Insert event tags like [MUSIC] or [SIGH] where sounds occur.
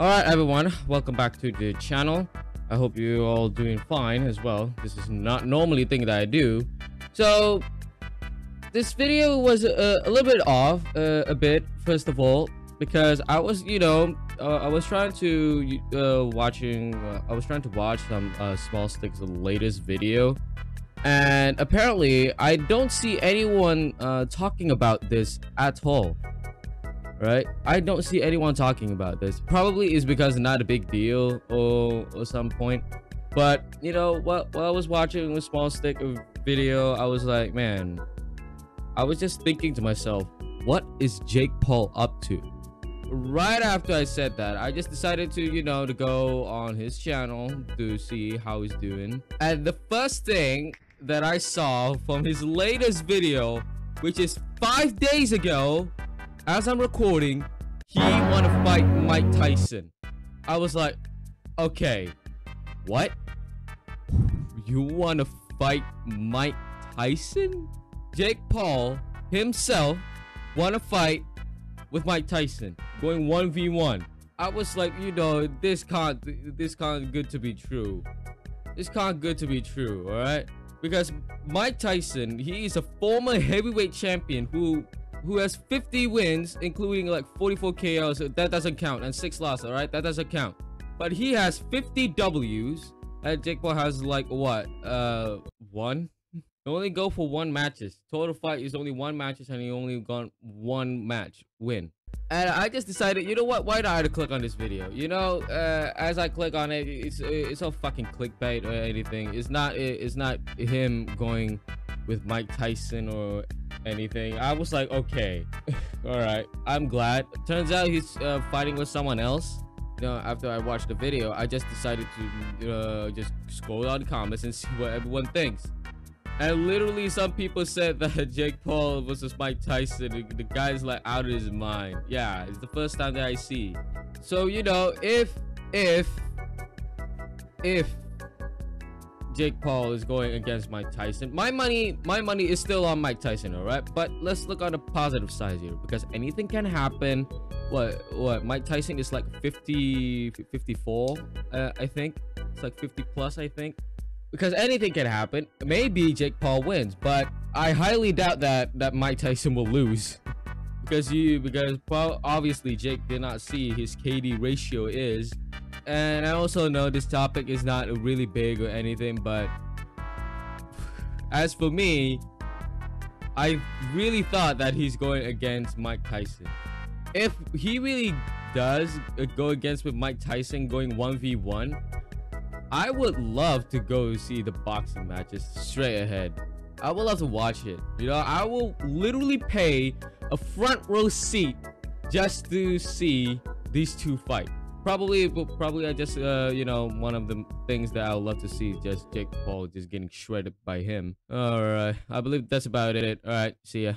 All right, everyone, welcome back to the channel. I hope you're all doing fine as well. This is not normally thing that I do. So, this video was a, a little bit off, uh, a bit, first of all, because I was, you know, uh, I was trying to, uh, watching, uh, I was trying to watch some uh, Small Sticks' latest video. And apparently, I don't see anyone uh, talking about this at all right? I don't see anyone talking about this. Probably is because not a big deal or or some point. But you know what while i was watching a small stick of video i was like man i was just thinking to myself what is jake paul up to? Right after i said that i just decided to you know to go on his channel to see how he's doing. And the first thing that i saw from his latest video which is five days ago as I'm recording, he want to fight Mike Tyson. I was like, okay, what? You want to fight Mike Tyson? Jake Paul himself want to fight with Mike Tyson, going 1v1. I was like, you know, this can't, this can't good to be true. This can't good to be true, all right? Because Mike Tyson, he is a former heavyweight champion who who has 50 wins, including like 44 KOs. That doesn't count. And six losses, all right? That doesn't count. But he has 50 Ws. And Jake Paul has like what? Uh, one? Only go for one matches. Total fight is only one matches and he only got one match win. And I just decided, you know what? Why not I to click on this video? You know, uh, as I click on it, it's it's all fucking clickbait or anything. It's not it's not him going with Mike Tyson or anything. I was like, okay, [LAUGHS] all right, I'm glad. Turns out he's uh, fighting with someone else. You know, after I watched the video, I just decided to uh, just scroll down the comments and [LAUGHS] see what everyone thinks. And literally, some people said that [LAUGHS] Jake Paul versus Mike Tyson, the, the guy's like out of his mind. Yeah, it's the first time that I see. So you know, if if if Jake Paul is going against Mike Tyson. My money, my money is still on Mike Tyson, all right? But let's look on the positive side here because anything can happen. What what Mike Tyson is like 50 54, uh, I think. It's like 50 plus, I think. Because anything can happen. Maybe Jake Paul wins, but I highly doubt that that Mike Tyson will lose. because you because well, obviously Jake did not see his KD ratio is and I also know this topic is not really big or anything, but as for me, I really thought that he's going against Mike Tyson. If he really does go against with Mike Tyson going 1v1, I would love to go see the boxing matches straight ahead. I would love to watch it. You know, I will literally pay a front row seat just to see these two fight. Probably, probably I just, uh, you know, one of the things that I would love to see is just Jake Paul just getting shredded by him. All right, I believe that's about it. All right, see ya.